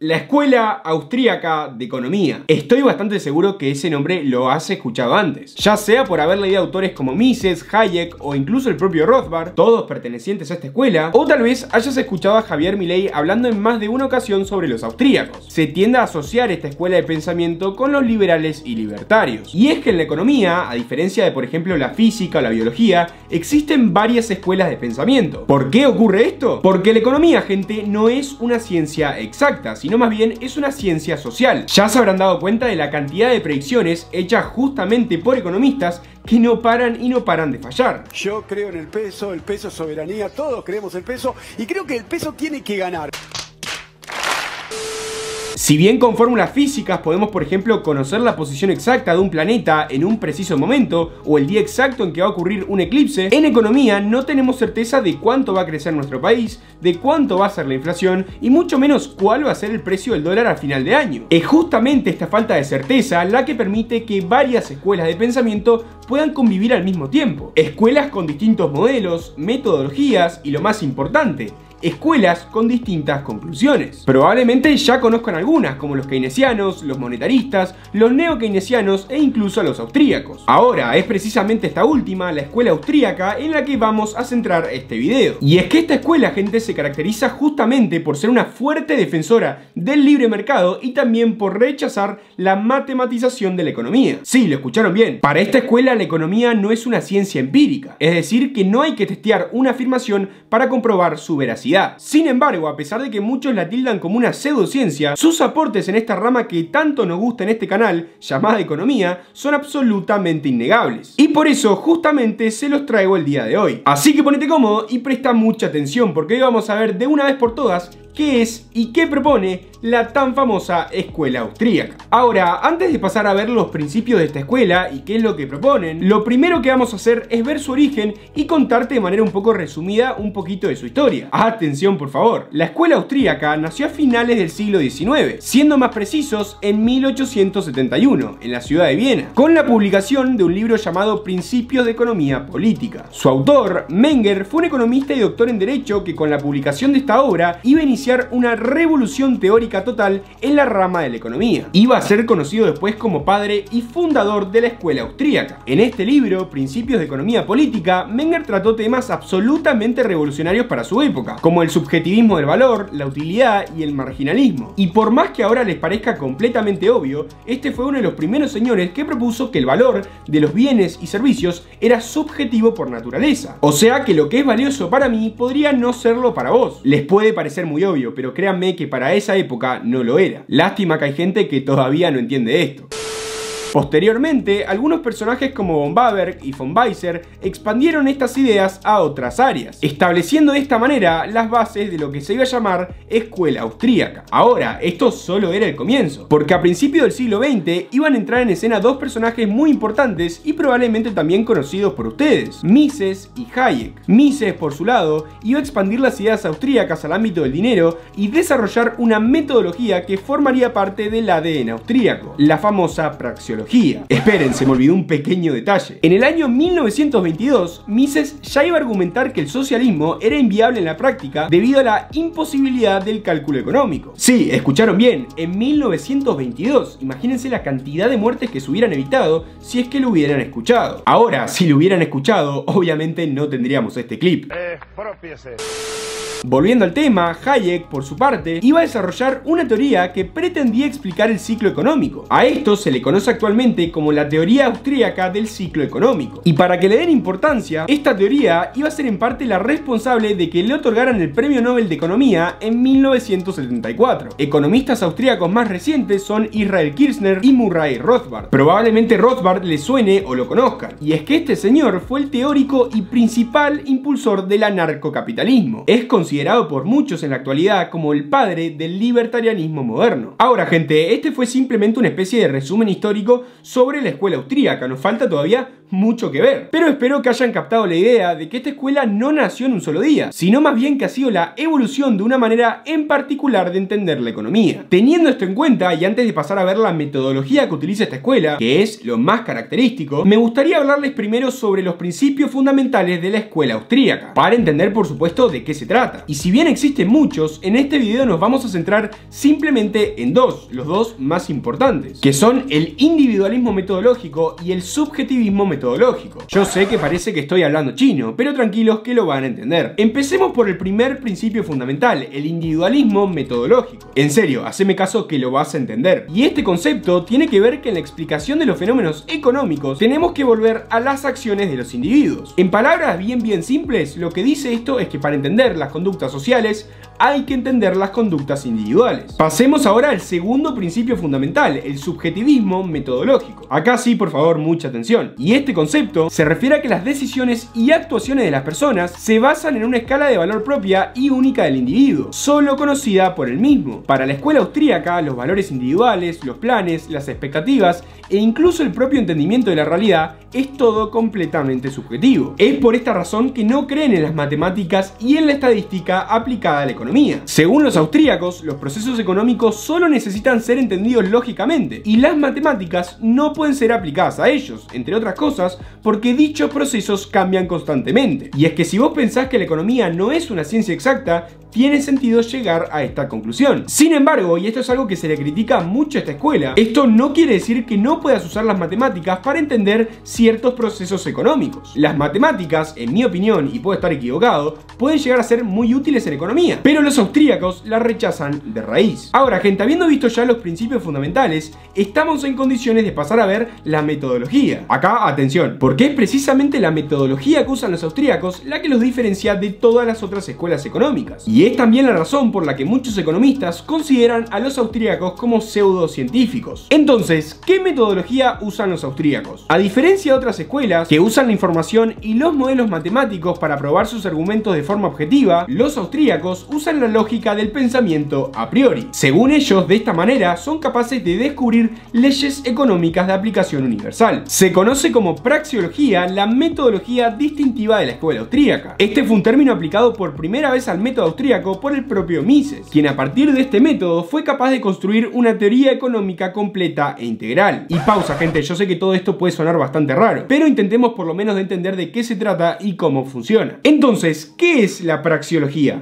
La Escuela Austríaca de Economía. Estoy bastante seguro que ese nombre lo has escuchado antes, ya sea por haber leído autores como Mises, Hayek o incluso el propio Rothbard, todos pertenecientes a esta escuela, o tal vez hayas escuchado a Javier Milei hablando en más de una ocasión sobre los austríacos. Se tiende a asociar esta escuela de pensamiento con los liberales y libertarios. Y es que en la economía, a diferencia de por ejemplo la física o la biología, existen varias escuelas de pensamiento. ¿Por qué ocurre esto? Porque la economía, gente, no es una ciencia exacta, más bien es una ciencia social. Ya se habrán dado cuenta de la cantidad de predicciones hechas justamente por economistas que no paran y no paran de fallar. Yo creo en el peso, el peso es soberanía, todos creemos el peso y creo que el peso tiene que ganar. Si bien con fórmulas físicas podemos por ejemplo conocer la posición exacta de un planeta en un preciso momento o el día exacto en que va a ocurrir un eclipse, en economía no tenemos certeza de cuánto va a crecer nuestro país, de cuánto va a ser la inflación y mucho menos cuál va a ser el precio del dólar al final de año. Es justamente esta falta de certeza la que permite que varias escuelas de pensamiento puedan convivir al mismo tiempo. Escuelas con distintos modelos, metodologías y lo más importante, escuelas con distintas conclusiones. Probablemente ya conozcan algunas, como los keynesianos, los monetaristas, los neo-keynesianos e incluso a los austríacos. Ahora, es precisamente esta última, la escuela austríaca, en la que vamos a centrar este video. Y es que esta escuela, gente, se caracteriza justamente por ser una fuerte defensora del libre mercado y también por rechazar la matematización de la economía. Sí, lo escucharon bien. Para esta escuela la economía no es una ciencia empírica, es decir, que no hay que testear una afirmación para comprobar su veracidad. Sin embargo, a pesar de que muchos la tildan como una pseudociencia, sus aportes en esta rama que tanto nos gusta en este canal, llamada economía, son absolutamente innegables. Y por eso justamente se los traigo el día de hoy. Así que ponete cómodo y presta mucha atención porque hoy vamos a ver de una vez por todas qué es y qué propone la tan famosa escuela austríaca. Ahora, antes de pasar a ver los principios de esta escuela y qué es lo que proponen, lo primero que vamos a hacer es ver su origen y contarte de manera un poco resumida un poquito de su historia. Atención por favor, la escuela austríaca nació a finales del siglo XIX, siendo más precisos en 1871, en la ciudad de Viena, con la publicación de un libro llamado Principios de Economía Política. Su autor, Menger, fue un economista y doctor en Derecho que con la publicación de esta obra iba a una revolución teórica total en la rama de la economía. Iba a ser conocido después como padre y fundador de la escuela austríaca. En este libro, Principios de Economía Política, Menger trató temas absolutamente revolucionarios para su época, como el subjetivismo del valor, la utilidad y el marginalismo. Y por más que ahora les parezca completamente obvio, este fue uno de los primeros señores que propuso que el valor de los bienes y servicios era subjetivo por naturaleza. O sea que lo que es valioso para mí podría no serlo para vos. Les puede parecer muy obvio pero créanme que para esa época no lo era. Lástima que hay gente que todavía no entiende esto. Posteriormente, algunos personajes como von Baberg y von Weiser expandieron estas ideas a otras áreas, estableciendo de esta manera las bases de lo que se iba a llamar escuela austríaca. Ahora, esto solo era el comienzo, porque a principios del siglo XX iban a entrar en escena dos personajes muy importantes y probablemente también conocidos por ustedes, Mises y Hayek. Mises, por su lado, iba a expandir las ideas austríacas al ámbito del dinero y desarrollar una metodología que formaría parte del ADN austríaco, la famosa praxeología Esperen, se me olvidó un pequeño detalle. En el año 1922, Mises ya iba a argumentar que el socialismo era inviable en la práctica debido a la imposibilidad del cálculo económico. Sí, escucharon bien, en 1922. Imagínense la cantidad de muertes que se hubieran evitado si es que lo hubieran escuchado. Ahora, si lo hubieran escuchado, obviamente no tendríamos este clip. Eh, Volviendo al tema, Hayek, por su parte, iba a desarrollar una teoría que pretendía explicar el ciclo económico. A esto se le conoce actualmente como la teoría austríaca del ciclo económico. Y para que le den importancia, esta teoría iba a ser en parte la responsable de que le otorgaran el Premio Nobel de Economía en 1974. Economistas austríacos más recientes son Israel Kirchner y Murray Rothbard. Probablemente Rothbard le suene o lo conozcan. Y es que este señor fue el teórico y principal impulsor del anarcocapitalismo. Es considerado por muchos en la actualidad como el padre del libertarianismo moderno. Ahora gente, este fue simplemente una especie de resumen histórico sobre la escuela austríaca, nos falta todavía mucho que ver. Pero espero que hayan captado la idea de que esta escuela no nació en un solo día, sino más bien que ha sido la evolución de una manera en particular de entender la economía. Teniendo esto en cuenta, y antes de pasar a ver la metodología que utiliza esta escuela, que es lo más característico, me gustaría hablarles primero sobre los principios fundamentales de la escuela austríaca, para entender por supuesto de qué se trata. Y si bien existen muchos, en este video nos vamos a centrar simplemente en dos, los dos más importantes, que son el individualismo metodológico y el subjetivismo metodológico. Yo sé que parece que estoy hablando chino, pero tranquilos que lo van a entender. Empecemos por el primer principio fundamental, el individualismo metodológico. En serio, haceme caso que lo vas a entender. Y este concepto tiene que ver que en la explicación de los fenómenos económicos tenemos que volver a las acciones de los individuos. En palabras bien bien simples, lo que dice esto es que para entender las conductas sociales hay que entender las conductas individuales. Pasemos ahora al segundo principio fundamental, el subjetivismo metodológico. Acá sí, por favor, mucha atención. Y este concepto se refiere a que las decisiones y actuaciones de las personas se basan en una escala de valor propia y única del individuo, solo conocida por el mismo. Para la escuela austríaca, los valores individuales, los planes, las expectativas e incluso el propio entendimiento de la realidad es todo completamente subjetivo. Es por esta razón que no creen en las matemáticas y en la estadística aplicada a la economía. Según los austríacos, los procesos económicos solo necesitan ser entendidos lógicamente y las matemáticas no pueden ser aplicadas a ellos, entre otras cosas, porque dichos procesos cambian constantemente. Y es que si vos pensás que la economía no es una ciencia exacta, tiene sentido llegar a esta conclusión. Sin embargo, y esto es algo que se le critica mucho a esta escuela, esto no quiere decir que no puedas usar las matemáticas para entender ciertos procesos económicos. Las matemáticas, en mi opinión, y puedo estar equivocado, pueden llegar a ser muy útiles en economía, pero los austríacos las rechazan de raíz. Ahora, gente, habiendo visto ya los principios fundamentales, estamos en condiciones de pasar a ver la metodología. Acá, atención, porque es precisamente la metodología que usan los austríacos la que los diferencia de todas las otras escuelas económicas. Y es también la razón por la que muchos economistas consideran a los austríacos como pseudocientíficos. Entonces, ¿qué metodología usan los austríacos? A diferencia de otras escuelas que usan la información y los modelos matemáticos para probar sus argumentos de forma objetiva, los austríacos usan la lógica del pensamiento a priori. Según ellos, de esta manera son capaces de descubrir leyes económicas de aplicación universal. Se conoce como praxiología la metodología distintiva de la escuela austríaca. Este fue un término aplicado por primera vez al método austríaco por el propio Mises, quien a partir de este método fue capaz de construir una teoría económica completa e integral. Y pausa, gente, yo sé que todo esto puede sonar bastante raro, pero intentemos por lo menos de entender de qué se trata y cómo funciona. Entonces, ¿qué es la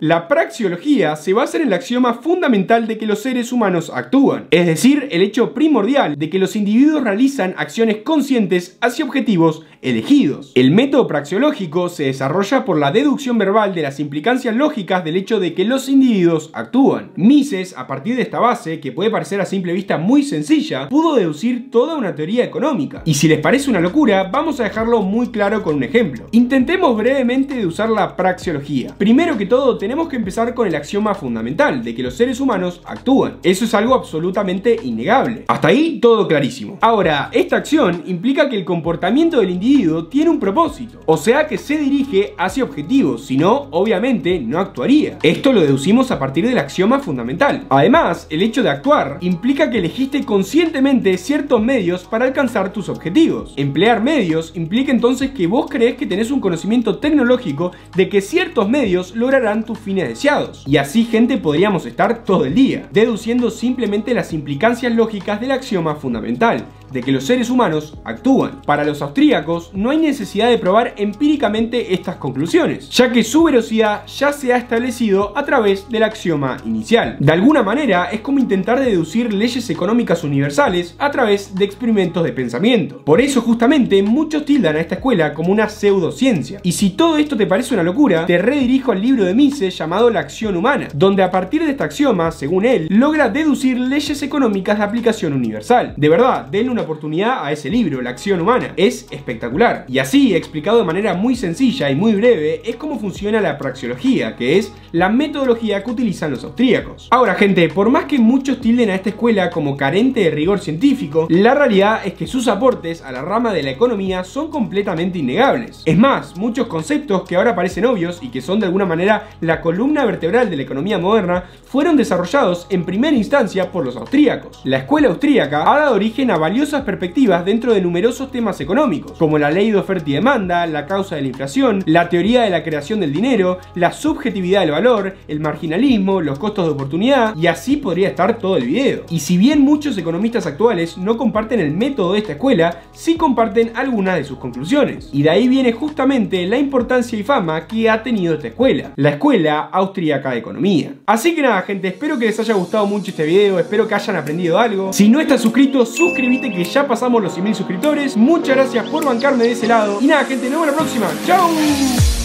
La praxiología se basa en el axioma fundamental de que los seres humanos actúan, es decir, el hecho primordial de que los individuos realizan acciones conscientes hacia objetivos elegidos. El método praxiológico se desarrolla por la deducción verbal de las implicancias lógicas del hecho de que los individuos actúan. Mises, a partir de esta base, que puede parecer a simple vista muy sencilla, pudo deducir toda una teoría económica. Y si les parece una locura, vamos a dejarlo muy claro con un ejemplo. Intentemos brevemente de usar la praxiología. Primero que todo, tenemos que empezar con el axioma fundamental de que los seres humanos actúan. Eso es algo absolutamente innegable. Hasta ahí todo clarísimo. Ahora, esta acción implica que el comportamiento del individuo tiene un propósito, o sea que se dirige hacia objetivos, si no, obviamente no actuaría. Esto lo deducimos a partir del axioma fundamental. Además, el hecho de actuar implica que elegiste conscientemente ciertos medios para alcanzar tus objetivos. Emplear medios implica entonces que vos crees que tenés un conocimiento tecnológico de que ciertos medios lograrán tus fines deseados. Y así, gente, podríamos estar todo el día, deduciendo simplemente las implicancias lógicas del axioma fundamental de que los seres humanos actúan. Para los austríacos no hay necesidad de probar empíricamente estas conclusiones, ya que su velocidad ya se ha establecido a través del axioma inicial. De alguna manera es como intentar deducir leyes económicas universales a través de experimentos de pensamiento. Por eso justamente muchos tildan a esta escuela como una pseudociencia. Y si todo esto te parece una locura, te redirijo al libro de Mises llamado La acción humana, donde a partir de este axioma, según él, logra deducir leyes económicas de aplicación universal. De verdad, denle una oportunidad a ese libro, La acción humana. Es espectacular. Y así, explicado de manera muy sencilla y muy breve, es como funciona la praxeología, que es la metodología que utilizan los austríacos. Ahora, gente, por más que muchos tilden a esta escuela como carente de rigor científico, la realidad es que sus aportes a la rama de la economía son completamente innegables. Es más, muchos conceptos que ahora parecen obvios y que son de alguna manera la columna vertebral de la economía moderna fueron desarrollados en primera instancia por los austríacos. La escuela austríaca ha dado origen a valiosos valiosas perspectivas dentro de numerosos temas económicos, como la ley de oferta y demanda, la causa de la inflación, la teoría de la creación del dinero, la subjetividad del valor, el marginalismo, los costos de oportunidad, y así podría estar todo el video. Y si bien muchos economistas actuales no comparten el método de esta escuela, sí comparten algunas de sus conclusiones. Y de ahí viene justamente la importancia y fama que ha tenido esta escuela, la Escuela Austríaca de Economía. Así que nada, gente, espero que les haya gustado mucho este video, espero que hayan aprendido algo. Si no estás suscrito, suscríbete que ya pasamos los 100.000 suscriptores. Muchas gracias por bancarme de ese lado. Y nada, gente, nos vemos la próxima. ¡Chao!